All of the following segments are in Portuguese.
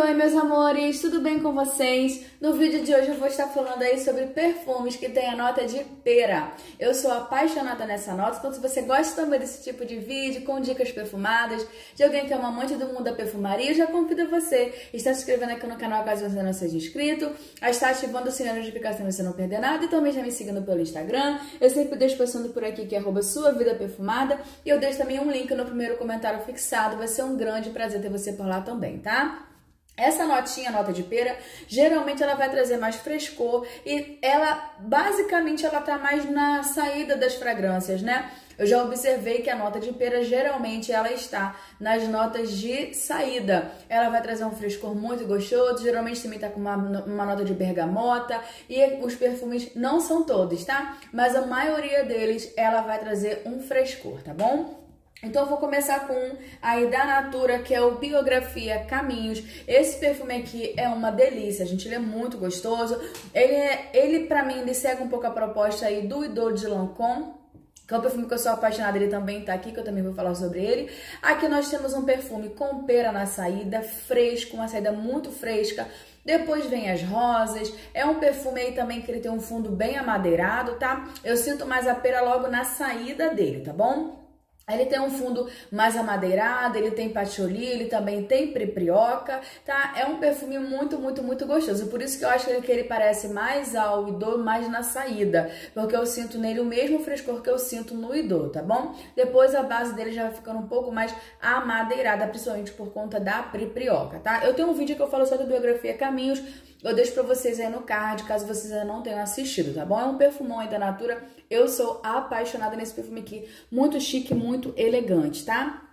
oi, meus amores, tudo bem com vocês? No vídeo de hoje eu vou estar falando aí sobre perfumes que tem a nota de pera. Eu sou apaixonada nessa nota, então se você gosta também desse tipo de vídeo, com dicas perfumadas, de alguém que é uma amante do mundo da perfumaria, eu já convido você a estar se inscrevendo aqui no canal caso você não seja inscrito, a estar ativando o sininho de notificação para você não perder nada e também já me seguindo pelo Instagram. Eu sempre deixo passando por aqui que é sua vida perfumada e eu deixo também um link no primeiro comentário fixado, vai ser um grande prazer ter você por lá também, tá? Essa notinha, nota de pera, geralmente ela vai trazer mais frescor e ela, basicamente, ela tá mais na saída das fragrâncias, né? Eu já observei que a nota de pera geralmente ela está nas notas de saída. Ela vai trazer um frescor muito gostoso, geralmente também tá com uma, uma nota de bergamota e os perfumes não são todos, tá? Mas a maioria deles ela vai trazer um frescor, tá bom? Então eu vou começar com aí da Natura, que é o Biografia Caminhos. Esse perfume aqui é uma delícia, gente, ele é muito gostoso. Ele é, ele para mim ele segue um pouco a proposta aí do Idol de Lancôme, que é um perfume que eu sou apaixonada, ele também tá aqui, que eu também vou falar sobre ele. Aqui nós temos um perfume com pera na saída, fresco, uma saída muito fresca. Depois vem as rosas. É um perfume aí também que ele tem um fundo bem amadeirado, tá? Eu sinto mais a pera logo na saída dele, tá bom? Ele tem um fundo mais amadeirado, ele tem patchouli, ele também tem preprioca, tá? É um perfume muito, muito, muito gostoso. Por isso que eu acho que ele parece mais ao Idô, mais na saída, porque eu sinto nele o mesmo frescor que eu sinto no Idô, tá bom? Depois a base dele já vai ficando um pouco mais amadeirada, principalmente por conta da preprioca, tá? Eu tenho um vídeo que eu falo sobre a biografia Caminhos, eu deixo pra vocês aí no card, caso vocês ainda não tenham assistido, tá bom? É um perfumão aí da Natura. Eu sou apaixonada nesse perfume aqui. Muito chique, muito elegante, tá?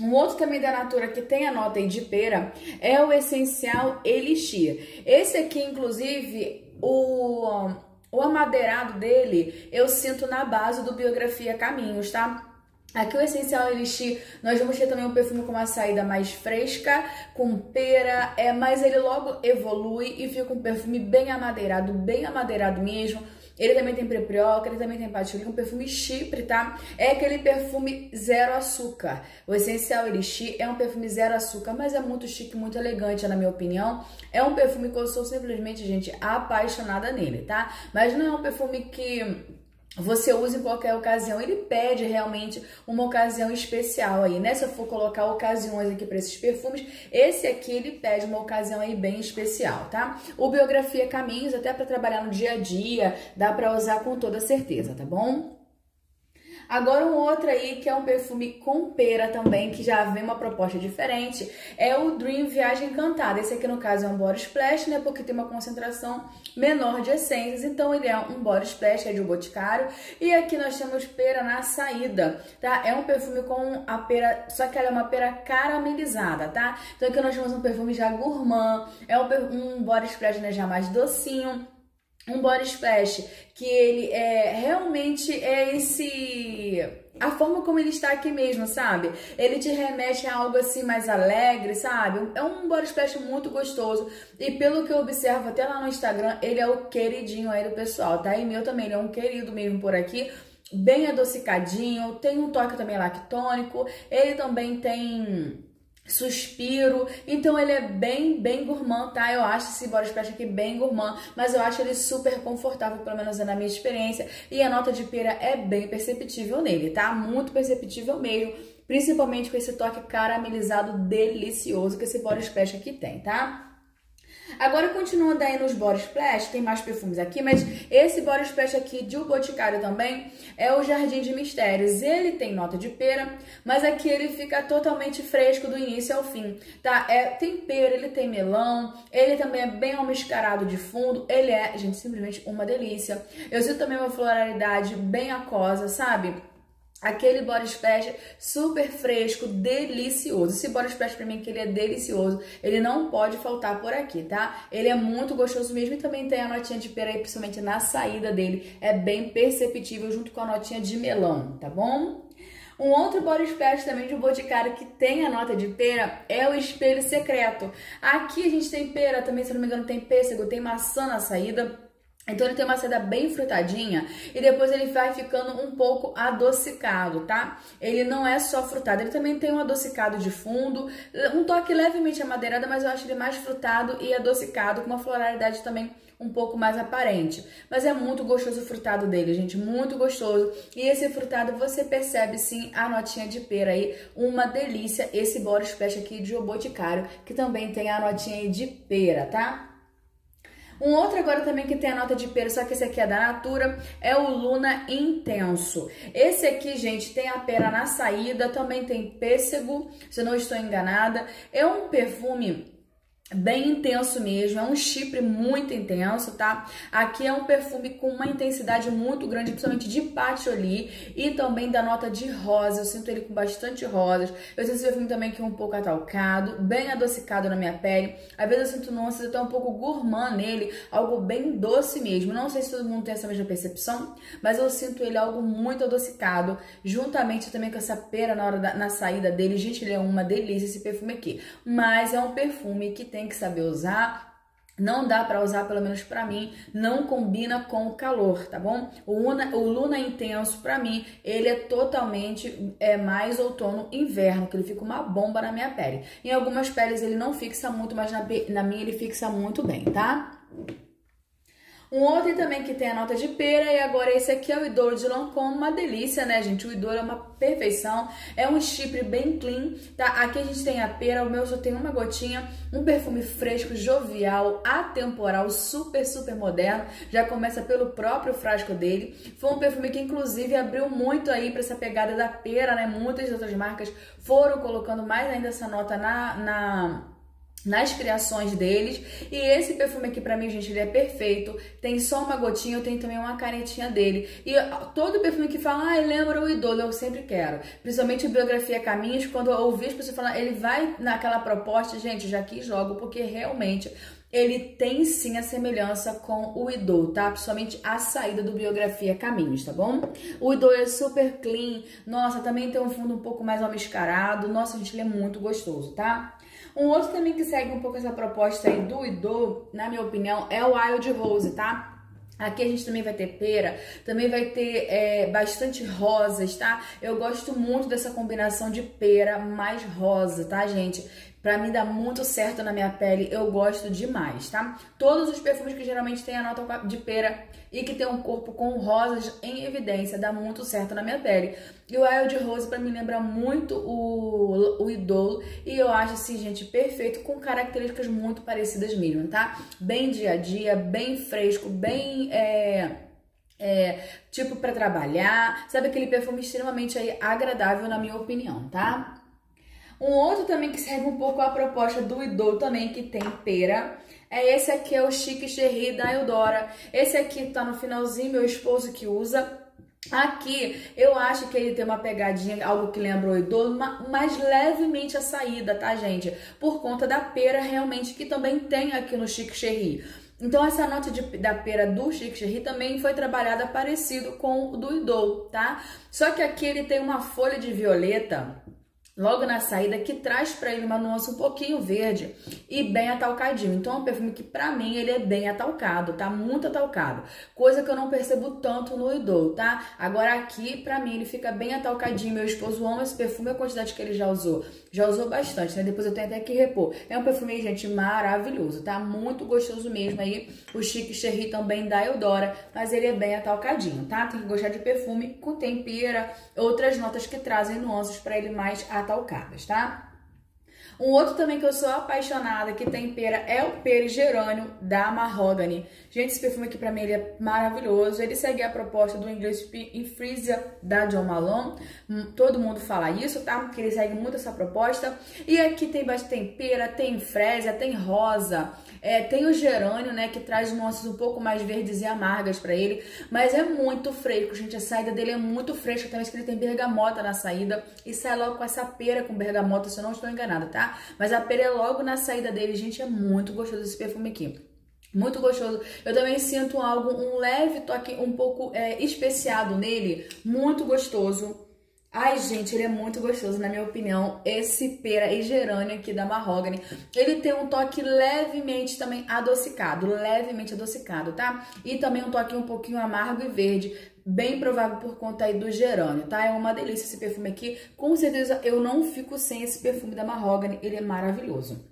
Um outro também da Natura que tem a nota aí de pera é o Essencial Elixir. Esse aqui, inclusive, o, o amadeirado dele eu sinto na base do Biografia Caminhos, tá? Aqui o Essencial Elixir, nós vamos ter também um perfume com uma saída mais fresca, com pera, é, mas ele logo evolui e fica um perfume bem amadeirado, bem amadeirado mesmo. Ele também tem preprioca, ele também tem patchouli, um perfume chipre, tá? É aquele perfume zero açúcar. O Essencial Elixir é um perfume zero açúcar, mas é muito chique, muito elegante, na minha opinião. É um perfume que eu sou simplesmente, gente, apaixonada nele, tá? Mas não é um perfume que você usa em qualquer ocasião, ele pede realmente uma ocasião especial aí, né? Se eu for colocar ocasiões aqui para esses perfumes, esse aqui ele pede uma ocasião aí bem especial, tá? O Biografia Caminhos, até para trabalhar no dia a dia, dá para usar com toda certeza, tá bom? Agora um outro aí que é um perfume com pera também, que já vem uma proposta diferente, é o Dream Viagem Encantada. Esse aqui no caso é um body splash, né, porque tem uma concentração menor de essências, então ele é um body splash, é de um boticário. E aqui nós temos pera na saída, tá? É um perfume com a pera, só que ela é uma pera caramelizada, tá? Então aqui nós temos um perfume já gourmand, é um, um body splash né, já mais docinho, um body splash que ele é realmente é esse a forma como ele está aqui mesmo, sabe? Ele te remete a algo assim mais alegre, sabe? É um body splash muito gostoso e pelo que eu observo até lá no Instagram, ele é o queridinho aí do pessoal, tá? E meu também, ele é um querido mesmo por aqui bem adocicadinho, tem um toque também lactônico, ele também tem Suspiro, então ele é bem, bem gourmand, tá? Eu acho esse body splash aqui bem gourmand, mas eu acho ele super confortável, pelo menos é na minha experiência, e a nota de pera é bem perceptível nele, tá? Muito perceptível mesmo, principalmente com esse toque caramelizado delicioso que esse body splash aqui tem, tá? Agora, continuando aí nos Body Splash, tem mais perfumes aqui, mas esse Body Splash aqui de O Boticário também é o Jardim de Mistérios. Ele tem nota de pera, mas aqui ele fica totalmente fresco do início ao fim, tá? É, tem pera, ele tem melão, ele também é bem almiscarado de fundo, ele é, gente, simplesmente uma delícia. Eu sinto também uma floralidade bem aquosa, sabe? Aquele body splash super fresco, delicioso. Esse body splash pra mim que ele é delicioso, ele não pode faltar por aqui, tá? Ele é muito gostoso mesmo e também tem a notinha de pera aí, principalmente na saída dele. É bem perceptível junto com a notinha de melão, tá bom? Um outro body splash também de um boticário que tem a nota de pera é o espelho secreto. Aqui a gente tem pera também, se não me engano, tem pêssego, tem maçã na saída. Então ele tem uma saída bem frutadinha e depois ele vai ficando um pouco adocicado, tá? Ele não é só frutado, ele também tem um adocicado de fundo, um toque levemente amadeirado, mas eu acho ele mais frutado e adocicado, com uma floralidade também um pouco mais aparente. Mas é muito gostoso o frutado dele, gente, muito gostoso. E esse frutado você percebe sim a notinha de pera aí, uma delícia esse body splash aqui de O Boticário, que também tem a notinha de pera, tá? Um outro agora também que tem a nota de pera, só que esse aqui é da Natura, é o Luna Intenso. Esse aqui, gente, tem a pera na saída, também tem pêssego, se não estou enganada. É um perfume bem intenso mesmo, é um chipre muito intenso, tá? Aqui é um perfume com uma intensidade muito grande, principalmente de patchouli e também da nota de rosa, eu sinto ele com bastante rosas. Eu sinto esse perfume também que é um pouco atalcado, bem adocicado na minha pele. Às vezes eu sinto nuances até um pouco gourmand nele, algo bem doce mesmo. Não sei se todo mundo tem essa mesma percepção, mas eu sinto ele algo muito adocicado, juntamente também com essa pera na hora da, na saída dele. Gente, ele é uma delícia esse perfume aqui. Mas é um perfume que tem que saber usar. Não dá para usar, pelo menos para mim, não combina com o calor, tá bom? O, Una, o Luna Intenso, para mim, ele é totalmente é mais outono inverno, que ele fica uma bomba na minha pele. Em algumas peles ele não fixa muito, mas na, na minha ele fixa muito bem, tá? Um outro também que tem a nota de pera e agora esse aqui é o Idol de Lancôme, uma delícia, né, gente? O Idol é uma perfeição, é um chipre bem clean, tá? Aqui a gente tem a pera, o meu só tem uma gotinha, um perfume fresco, jovial, atemporal, super, super moderno, já começa pelo próprio frasco dele. Foi um perfume que inclusive abriu muito aí para essa pegada da pera, né? Muitas outras marcas foram colocando mais ainda essa nota na, na nas criações deles. E esse perfume aqui para mim, gente, ele é perfeito. Tem só uma gotinha, eu tenho também uma canetinha dele. E todo perfume que fala, ah, lembra o idoso, eu sempre quero. Principalmente biografia Caminhos, quando eu ouvi as pessoas falar, ele vai naquela proposta, gente, já aqui jogo, porque realmente ele tem sim a semelhança com o Idol, tá? Principalmente a saída do Biografia Caminhos, tá bom? O Idol é super clean, nossa, também tem um fundo um pouco mais almiscarado, nossa, gente, ele é muito gostoso, tá? Um outro também que segue um pouco essa proposta aí do Idol, na minha opinião, é o Wild Rose, tá? Aqui a gente também vai ter pera, também vai ter é, bastante rosas, tá? Eu gosto muito dessa combinação de pera mais rosa, tá, gente? Pra mim dá muito certo na minha pele, eu gosto demais, tá? Todos os perfumes que geralmente tem a nota de pera e que tem um corpo com rosas em evidência, dá muito certo na minha pele. E o Wild Rose pra mim lembra muito o, o Idol e eu acho assim, gente, perfeito, com características muito parecidas mesmo, tá? Bem dia a dia, bem fresco, bem... É... É, tipo para trabalhar, sabe aquele perfume extremamente aí agradável na minha opinião, tá? Um outro também que serve um pouco a proposta do Idol também, que tem pera, é esse aqui, é o Chique Cherry da Eudora. Esse aqui tá no finalzinho, meu esposo que usa. Aqui, eu acho que ele tem uma pegadinha, algo que lembra o Idol, mas levemente a saída, tá, gente? Por conta da pera realmente que também tem aqui no Chique Cherry. Então, essa nota de, da pera do Chique Cherry também foi trabalhada parecido com o do Idol, tá? Só que aqui ele tem uma folha de violeta logo na saída que traz para ele uma nuance um pouquinho verde e bem atalcadinho. Então é um perfume que para mim ele é bem atalcado, tá? Muito atalcado. Coisa que eu não percebo tanto no Idol, tá? Agora aqui para mim ele fica bem atalcadinho. Meu esposo ama esse perfume, a quantidade que ele já usou. Já usou bastante, né? Depois eu tenho até que repor. É um perfume, gente, maravilhoso, tá? Muito gostoso mesmo aí. O Chique Cherry também da Eudora, mas ele é bem atalcadinho, tá? Tem que gostar de perfume com tempera, outras notas que trazem nuances para ele mais atalcado atalcadas, tá? Um outro também que eu sou apaixonada, que tem pera, é o Perigerânio da Mahogany. Gente, esse perfume aqui pra mim ele é maravilhoso. Ele segue a proposta do English Infreesia da John Malone. Hum, todo mundo fala isso, tá? Que ele segue muito essa proposta. E aqui tem bastante pera, tem frésia, tem rosa. É, tem o gerânio, né, que traz nuances um pouco mais verdes e amargas para ele, mas é muito fresco, gente. A saída dele é muito fresca, também que ele tem bergamota na saída e sai logo com essa pera com bergamota, se eu não estou enganada, tá? Mas a pera é logo na saída dele, gente, é muito gostoso esse perfume aqui. Muito gostoso. Eu também sinto algo, um leve toque um pouco é, especiado nele, muito gostoso. Ai, gente, ele é muito gostoso, na minha opinião. Esse pera e gerânio aqui da Mahogany, ele tem um toque levemente também adocicado, levemente adocicado, tá? E também um toque um pouquinho amargo e verde, bem provável por conta aí do gerânio, tá? É uma delícia esse perfume aqui. Com certeza eu não fico sem esse perfume da Mahogany, ele é maravilhoso.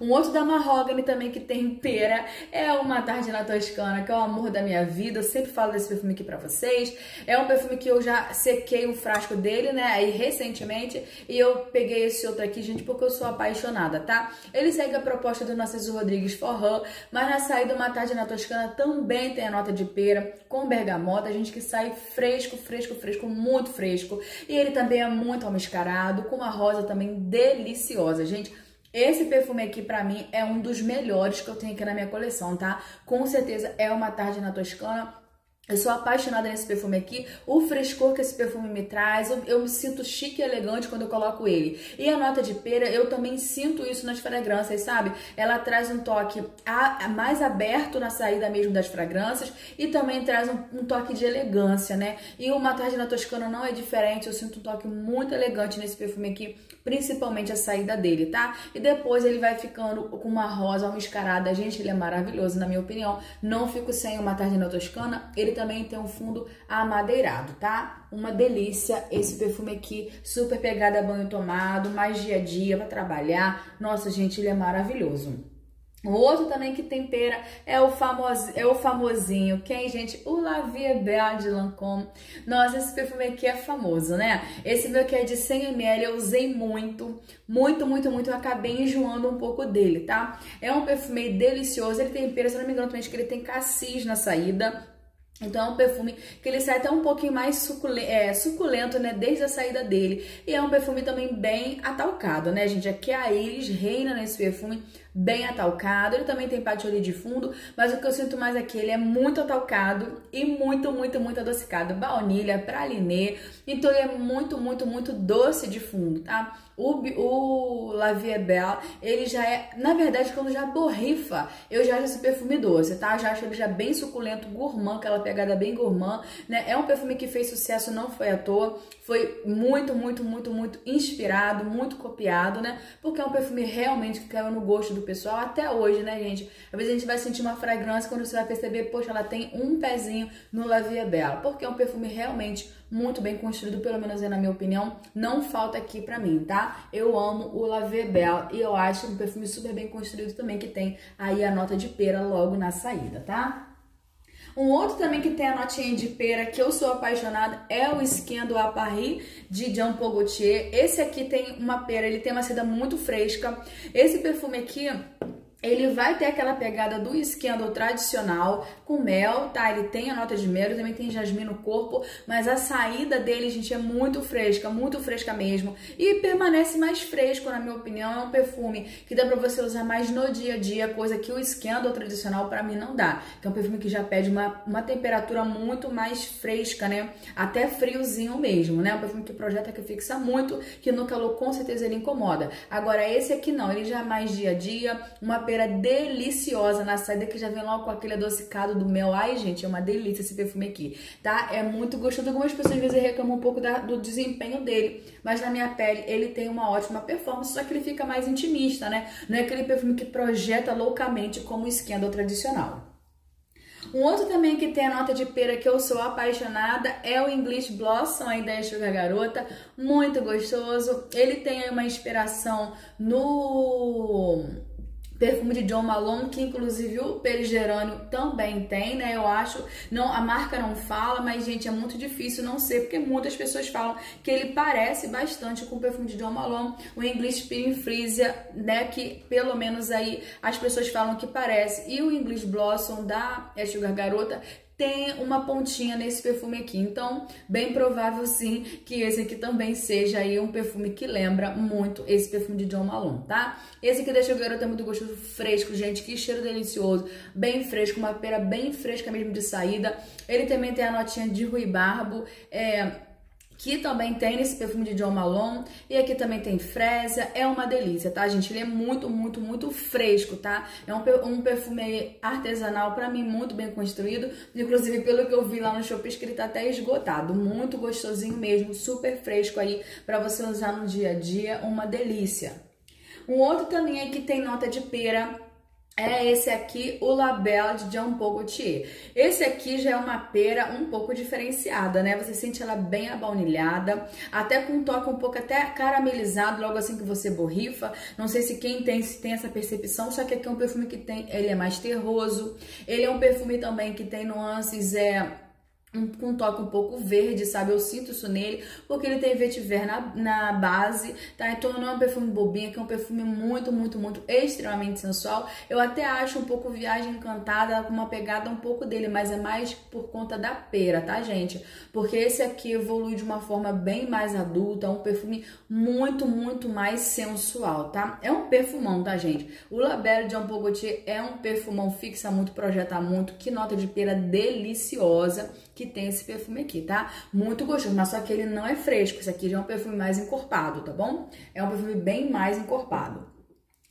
Um outro da Mahogany também que tem pera é uma Tarde na Toscana, que é o amor da minha vida. Eu sempre falo desse perfume aqui pra vocês. É um perfume que eu já sequei o frasco dele, né, aí recentemente. E eu peguei esse outro aqui, gente, porque eu sou apaixonada, tá? Ele segue a proposta do Narciso Rodrigues Forran, mas na saída Uma Tarde na Toscana também tem a nota de pera com bergamota. Gente que sai fresco, fresco, fresco, muito fresco. E ele também é muito almiscarado, com uma rosa também deliciosa, gente. Esse perfume aqui, pra mim, é um dos melhores que eu tenho aqui na minha coleção, tá? Com certeza é uma tarde na Toscana. Eu sou apaixonada nesse perfume aqui, o frescor que esse perfume me traz, eu, eu, me sinto chique e elegante quando eu coloco ele. E a nota de pera, eu também sinto isso nas fragrâncias, sabe? Ela traz um toque a, mais aberto na saída mesmo das fragrâncias e também traz um, um, toque de elegância, né? E uma tarde na Toscana não é diferente, eu sinto um toque muito elegante nesse perfume aqui, principalmente a saída dele, tá? E depois ele vai ficando com uma rosa almiscarada, gente, ele é maravilhoso, na minha opinião. Não fico sem uma tarde na Toscana, ele também tem um fundo amadeirado, tá? Uma delícia esse perfume aqui, super pegada banho tomado, mais dia a dia para trabalhar. Nossa, gente, ele é maravilhoso. O outro também que tempera é o, famoso, é o famosinho. Quem, gente? O La Vie Belle de Lancôme. Nossa, esse perfume aqui é famoso, né? Esse meu aqui é de 100ml, eu usei muito, muito, muito, muito. Eu acabei enjoando um pouco dele, tá? É um perfume delicioso. Ele tempera, se não me engano, também que ele tem cassis na saída. Então é um perfume que ele sai até um pouquinho mais suculento, é, suculento, né, desde a saída dele. E é um perfume também bem atalcado, né, gente? Aqui a Iris reina nesse perfume, bem atalcado. Ele também tem patchouli de fundo, mas o que eu sinto mais aqui, ele é muito atalcado e muito, muito, muito adocicado. Baunilha, pralinê, então ele é muito, muito, muito doce de fundo, tá? O, o La Vie Belle, ele já é, na verdade, quando já borrifa, eu já acho esse perfume doce, tá? Já acho ele já bem suculento, gourmand, aquela pegada bem gourmand, né? É um perfume que fez sucesso, não foi à toa, foi muito, muito, muito, muito inspirado, muito copiado, né? Porque é um perfume realmente que caiu no gosto do pessoal até hoje, né, gente? Às vezes a gente vai sentir uma fragrância quando você vai perceber, poxa, ela tem um pezinho no La Vie Belle, porque é um perfume realmente muito bem construído, pelo menos é na minha opinião, não falta aqui pra mim, tá? Eu amo o La Belle e eu acho um perfume super bem construído também, que tem aí a nota de pera logo na saída, tá? Um outro também que tem a notinha de pera que eu sou apaixonada é o Skin do Paris de Jean Paul Gaultier. Esse aqui tem uma pera, ele tem uma seda muito fresca. Esse perfume aqui ele vai ter aquela pegada do esquendo tradicional com mel, tá? Ele tem a nota de mel, também tem jasmim no corpo, mas a saída dele, gente, é muito fresca, muito fresca mesmo. E permanece mais fresco, na minha opinião. É um perfume que dá pra você usar mais no dia a dia, coisa que o esquendo tradicional para mim não dá. Que é um perfume que já pede uma, uma temperatura muito mais fresca, né? Até friozinho mesmo, né? Um perfume que projeta, que fixa muito, que no calor com certeza ele incomoda. Agora esse aqui não, ele já é mais dia a dia, uma pera deliciosa na saída que já vem logo com aquele adocicado do mel. Ai, gente, é uma delícia esse perfume aqui, tá? É muito gostoso. Algumas pessoas às vezes reclamam um pouco da, do desempenho dele, mas na minha pele ele tem uma ótima performance, só que ele fica mais intimista, né? Não é aquele perfume que projeta loucamente como o Scandal tradicional. Um outro também que tem a nota de pera que eu sou apaixonada é o English Blossom aí da Sugar Garota, muito gostoso. Ele tem uma inspiração no perfume de John Malone, que inclusive o perigerânio também tem, né? Eu acho, não, a marca não fala, mas gente, é muito difícil não ser, porque muitas pessoas falam que ele parece bastante com o perfume de John Malone, o English Spirit Freesia, né, que pelo menos aí as pessoas falam que parece. E o English Blossom da Sugar Garota tem uma pontinha nesse perfume aqui. Então, bem provável sim que esse aqui também seja aí um perfume que lembra muito esse perfume de John Malone, tá? Esse aqui deixa o garoto muito gostoso, fresco, gente, que cheiro delicioso, bem fresco, uma pera bem fresca mesmo de saída. Ele também tem a notinha de ruibarbo, é que também tem nesse perfume de John Malone. E aqui também tem Frésia. É uma delícia, tá, gente? Ele é muito, muito, muito fresco, tá? É um, um perfume artesanal, pra mim, muito bem construído. Inclusive, pelo que eu vi lá no Shopee, ele tá até esgotado. Muito gostosinho mesmo, super fresco aí pra você usar no dia a dia. Uma delícia. Um outro também é que tem nota de pera é esse aqui, o Label de Jean Paul Gaultier. Esse aqui já é uma pera um pouco diferenciada, né? Você sente ela bem abaunilhada, até com um toque um pouco até caramelizado, logo assim que você borrifa. Não sei se quem tem, se tem essa percepção, só que aqui é um perfume que tem, ele é mais terroso. Ele é um perfume também que tem nuances, é um, um toque um pouco verde, sabe? Eu sinto isso nele, porque ele tem vetiver na, na base, tá? Então não é um perfume bobinho, que é um perfume muito, muito, muito extremamente sensual. Eu até acho um pouco Viagem Encantada com uma pegada um pouco dele, mas é mais por conta da pera, tá, gente? Porque esse aqui evolui de uma forma bem mais adulta, é um perfume muito, muito mais sensual, tá? É um perfumão, tá, gente? O Labelle de Gaultier é um perfumão, fixa muito, projeta muito, que nota de pera deliciosa, que tem esse perfume aqui, tá? Muito gostoso, mas só que ele não é fresco. Esse aqui já é um perfume mais encorpado, tá bom? É um perfume bem mais encorpado.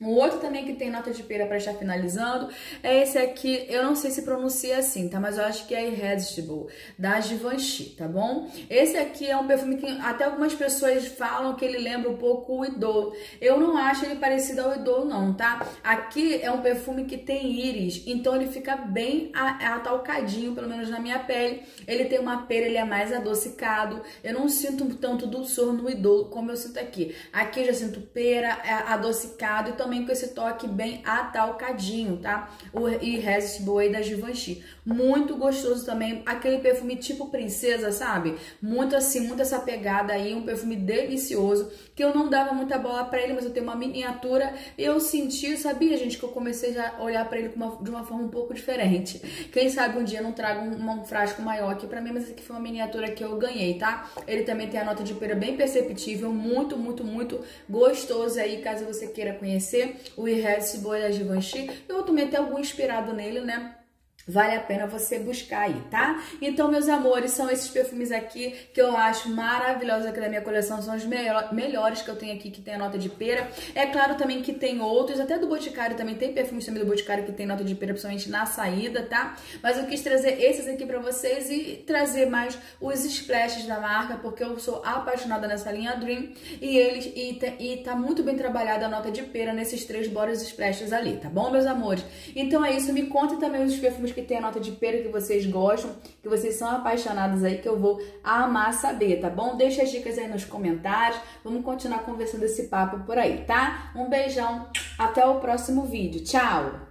O outro também que tem nota de pera para estar finalizando é esse aqui, eu não sei se pronuncia assim, tá? Mas eu acho que é Irresistible, da Givenchy, tá bom? Esse aqui é um perfume que até algumas pessoas falam que ele lembra um pouco o Idol. Eu não acho ele parecido ao Idol não, tá? Aqui é um perfume que tem íris, então ele fica bem atalcadinho, pelo menos na minha pele. Ele tem uma pera, ele é mais adocicado. Eu não sinto tanto dulçor no Idol como eu sinto aqui. Aqui eu já sinto pera, é adocicado, então também com esse toque bem atalcadinho, tá? O Irresistible da Givenchy. Muito gostoso também, aquele perfume tipo princesa, sabe? Muito assim, muito essa pegada aí, um perfume delicioso, que eu não dava muita bola para ele, mas eu tenho uma miniatura e eu senti, sabia, gente, que eu comecei já a olhar para ele de uma forma um pouco diferente. Quem sabe um dia eu não trago um, um frasco maior aqui para mim, mas esse aqui foi uma miniatura que eu ganhei, tá? Ele também tem a nota de pera bem perceptível, muito, muito, muito gostoso aí, caso você queira conhecer o Irresistible da Givenchy. Eu também até algum inspirado nele, né? Vale a pena você buscar aí, tá? Então, meus amores, são esses perfumes aqui que eu acho maravilhosos aqui da minha coleção. São os melhores que eu tenho aqui, que tem a nota de pera. É claro também que tem outros, até do Boticário também tem perfumes também do Boticário que tem nota de pera, principalmente na saída, tá? Mas eu quis trazer esses aqui pra vocês e trazer mais os splashes da marca, porque eu sou apaixonada nessa linha Dream. E eles, e, e tá muito bem trabalhada a nota de pera nesses três body splashes ali, tá bom, meus amores? Então é isso, me contem também os perfumes que que tem a nota de pera que vocês gostam, que vocês são apaixonados aí, que eu vou amar saber, tá bom? Deixa as dicas aí nos comentários, vamos continuar conversando esse papo por aí, tá? Um beijão, até o próximo vídeo, tchau!